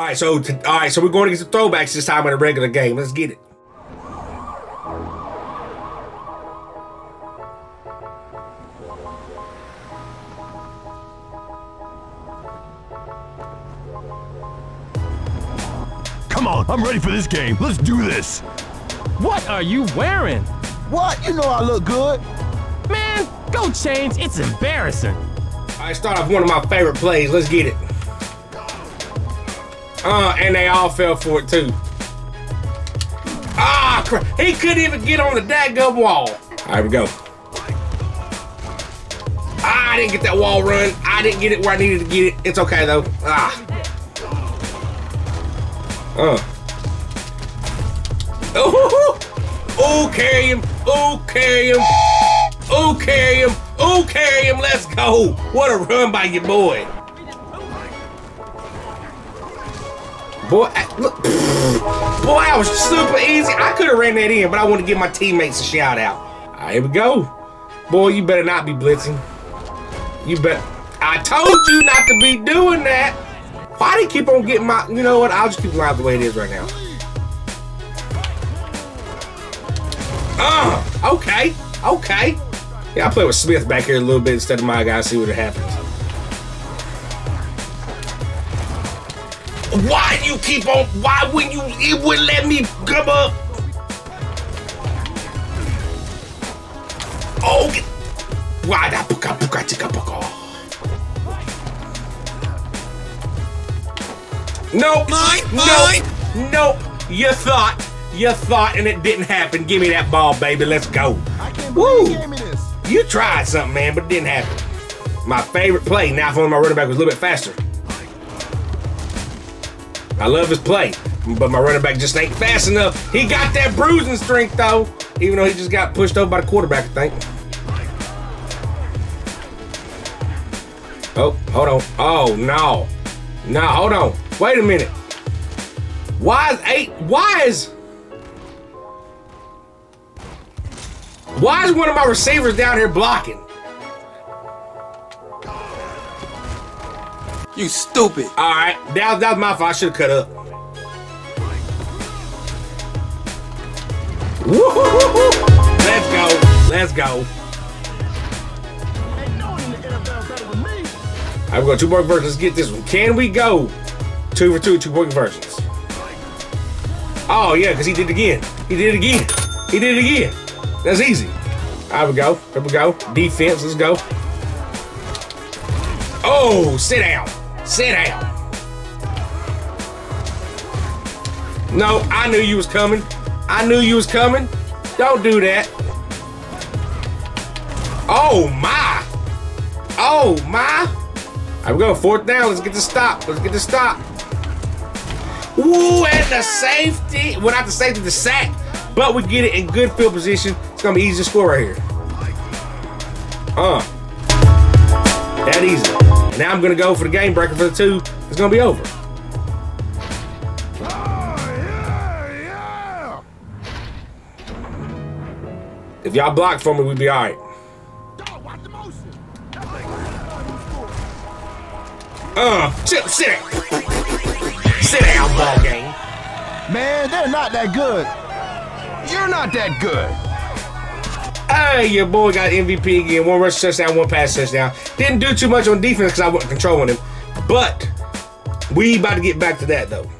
right, so to, all right, so we're going to get some throwbacks this time in a regular game. Let's get it. Come on, I'm ready for this game. Let's do this. What are you wearing? What? You know I look good. Man, go change. It's embarrassing. I start off one of my favorite plays. Let's get it. Uh, and they all fell for it too. Ah, crap. He couldn't even get on the daggum wall. All right, we go. Ah, I didn't get that wall run. I didn't get it where I needed to get it. It's okay though. Ah. Uh. Oh, oh, carry him. Oh, carry him. Oh, carry him. Oh, carry him. Let's go. What a run by your boy. Boy, I, look, boy, that was super easy. I could have ran that in, but I want to give my teammates a shout out. Right, here we go. Boy, you better not be blitzing. You bet. I told you not to be doing that. Why do you keep on getting my? You know what? I'll just keep out the way it is right now. Uh, okay, okay. Yeah, I play with Smith back here a little bit instead of my guy. See what happens. Why do you keep on? Why wouldn't you? It wouldn't let me come up. Oh, get- why da puka puka tika puka? Nope. Nope. Nope. You thought. You thought, and it didn't happen. Give me that ball, baby. Let's go. I can't Woo. you gave me this. You tried something, man, but it didn't happen. My favorite play. Now, if only my running back was a little bit faster. I love his play, but my running back just ain't fast enough. He got that bruising strength, though, even though he just got pushed over by the quarterback, I think. Oh, hold on. Oh, no. No, hold on. Wait a minute. Why is eight? Why is. Why is one of my receivers down here blocking? You stupid. All right, that, that was my fault. I should have cut up. Let's go. Let's go. I've got two more versions. Get this one. Can we go two for two, two point versions? Oh yeah, because he did it again. He did it again. He did it again. That's easy. There we go. There we go. Defense. Let's go. Oh, sit down. Sit down. No, I knew you was coming. I knew you was coming. Don't do that. Oh my. Oh my. I'm going fourth down. Let's get the stop. Let's get the stop. Ooh, and the safety. Well, not the safety, the sack. But we get it in good field position. It's gonna be easy to score right here. Uh. That easy. And now I'm gonna go for the game breaker for the two. It's gonna be over. If y'all block for me, we'd be the motion. Uh, sit, sit down. Sit down, ball game. Man, they're not that good. You're not that good. Hey, your boy got MVP again. One rush touchdown, one pass touchdown. Didn't do too much on defense because I wasn't controlling him. But we about to get back to that though.